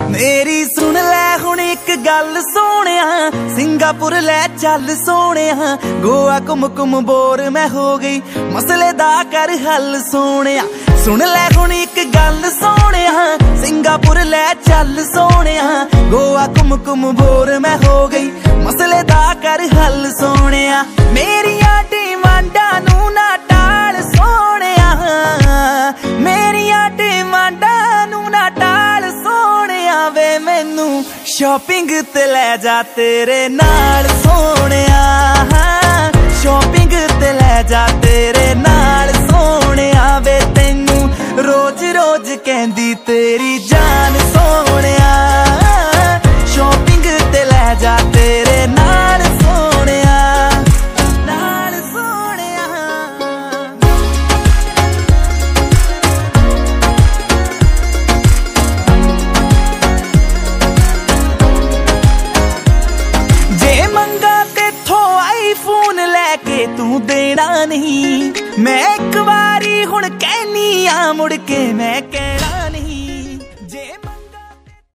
ਮੇਰੀ ਸੁਣ ਲੈ ਹੁਣ ਇੱਕ ਗੱਲ ਸੋਹਣਿਆ, ਸਿੰਗਾਪੁਰ ਲੈ ਚੱਲ ਸੋਹਣਿਆ। ਗੋਆ ਕੁਮ ਕੁਮ ਬੋਰ ਮੈਂ ਹੋ ਗਈ, ਮਸਲੇ ਦਾ ਕਰ ਹੱਲ ਸੋਹਣਿਆ। ਸੁਣ ਲੈ ਹੁਣ ਇੱਕ ਗੱਲ ਸੋਹਣਿਆ, ਸਿੰਗਾਪੁਰ ਲੈ ਚੱਲ ਸੋਹਣਿਆ। ਗੋਆ ਕੁਮ ਕੁਮ ਬੋਰ ਮੈਂ ਹੋ ਗਈ ਵੇ ਮੈਨੂੰ ਸ਼ਾਪਿੰਗ ਤੇ ਲੈ ਜਾ ਤੇਰੇ ਨਾਲ, ਸੋਹਣਿਆ ਸ਼ਾਪਿੰਗ ਤੇ ਲੈ ਜਾ ਤੇਰੇ ਨਾਲ, ਸੋਹਣਿਆ ਵੇ ਤੈਨੂੰ ਰੋਜ਼ ਰੋਜ਼ ਕਹਿੰਦੀ ਤੇਰੀ ਜਾਨ। ਆਈਫੋਨ ਲੈ ਕੇ ਤੂੰ ਦੇਣਾ ਨਹੀਂ। ਮੈਂ ਇੱਕ ਵਾਰੀ ਹੁਣ ਕਹਿਨੀ ਆ, ਮੁੜ ਕੇ ਮੈਂ ਕਹਿਣਾ